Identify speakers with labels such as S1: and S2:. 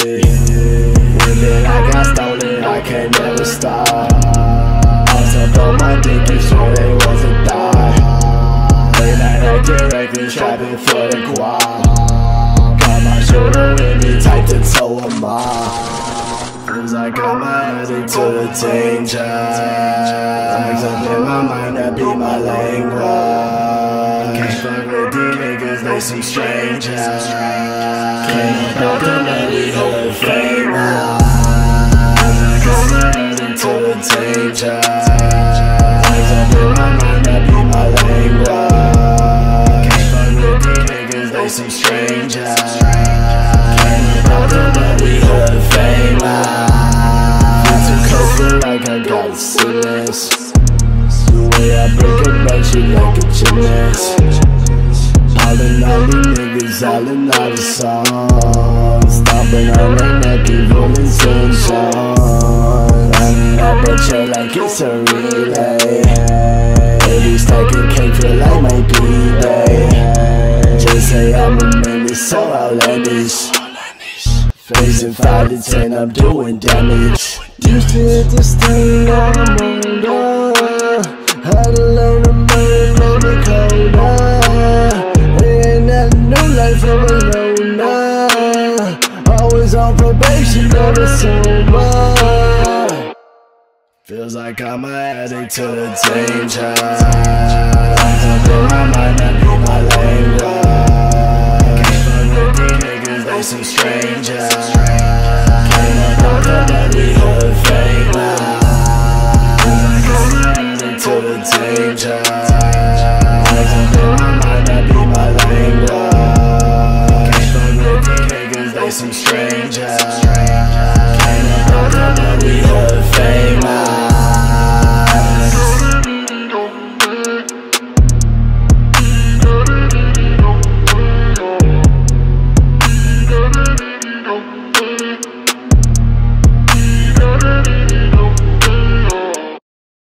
S1: energy When then I got stolen, I can't never stop I Also on my dick, you swear they wasn't die Late night acting reckless, trapping for the quad Got my shoulder with me, tight to toe a mob Feels like I'm headed to the danger Things up in my mind that be my language Can't fuck with these niggas, they some strangers Help them that we hold famous I'm to the danger in be some strangers them that we hold famous Feel too like I got serious The way I break it back, she like a gymnast All all these niggas, all in all the songs Stomping on their neck, evil intention Running up at you like it's a relay Baby stacking cake, feel like my B-Day Just say I'm a menace, so outlandish. Facing 5 to 10, I'm doing damage. Used to hit the stain, now I'm older Had to learn to made me colder. Ain't that new life of a loner on probation, never sober Feels like I'm a addict to the danger. Something I might not be my label Can't fuck with these niggas, they some strangers I'm to the danger. some strange eyes And we are famous